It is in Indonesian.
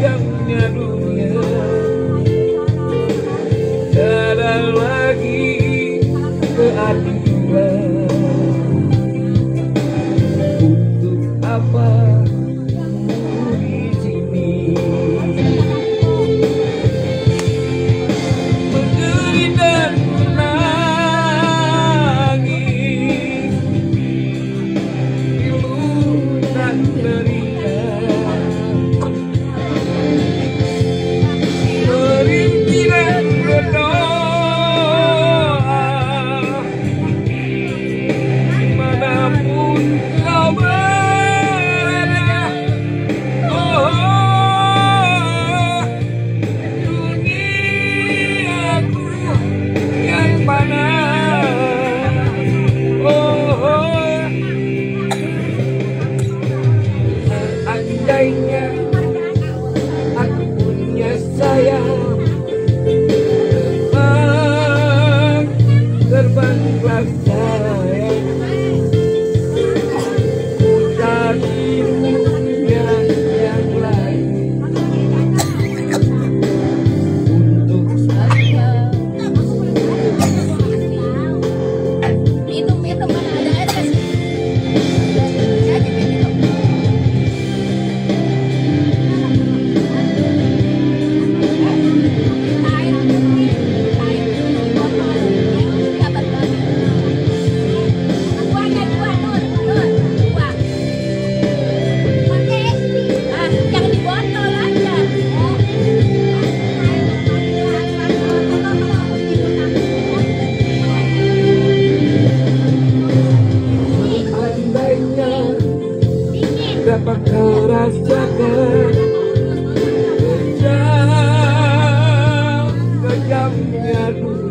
yang nyaru seberapa keras jalan Jauh kejamnya. dunia